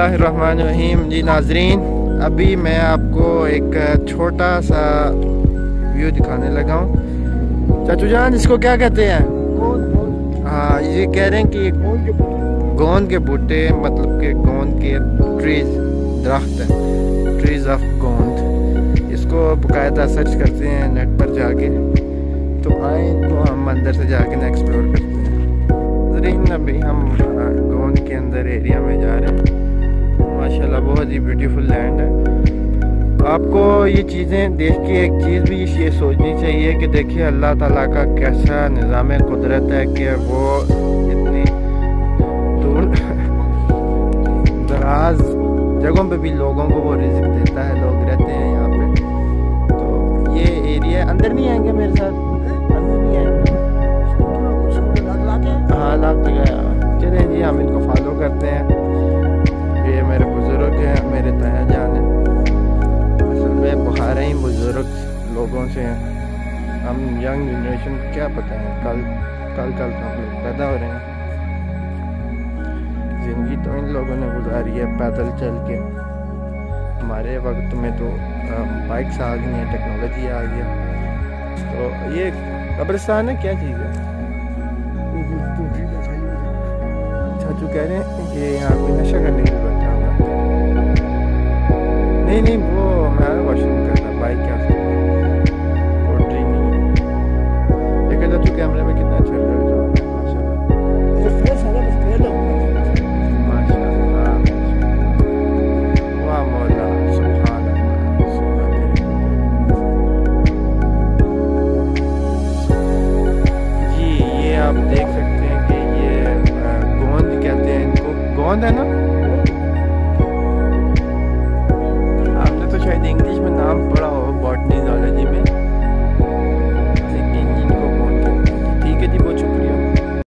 बिस्मिल्लाहिर्रहमानिर्रहीम। जी नाजरीन, अभी मैं आपको एक छोटा सा व्यू दिखाने लगा हूँ। चाचू जान, इसको क्या कहते हैं? हाँ ये कह रहे हैं कि गोंद के बूटे मतलब के गोंद के ट्रीज दरख्त हैं ट्रीज ऑफ़ गोंद। इसको बाकायदा सर्च करते हैं नेट पर जाके। तो आए तो हम अंदर से जाके ना एक्सप्लोर करते हैं। अभी हम गोंद के अंदर एरिया में जा रहे हैं। माशाल्लाह, बहुत ही ब्यूटीफुल लैंड है। आपको ये चीज़ें देख के एक चीज़ भी ये सोचनी चाहिए कि देखिए, अल्लाह ताला का कैसा निज़ाम कुदरत है कि वो इतनी दूर दराज जगहों पे भी लोगों को वो रिजिक देता है, लोग रहते लोगों से हैं हम यंग जनरेशन क्या पता है? कल कल कल तो हम लोग पैदा हो रहे हैं। ज़िंदगी तो इन लोगों ने गुजारी है, पैदल चल के। हमारे वक्त में तो बाइक्स आ गई हैं टेक्नोलॉजी आ गया तो ये कब्रिस्तान है, क्या चीज़ है? चाचू कह रहे हैं कि यहाँ कोई नशा करने की ज़रूरत नहीं नहीं, वो Onde é, não?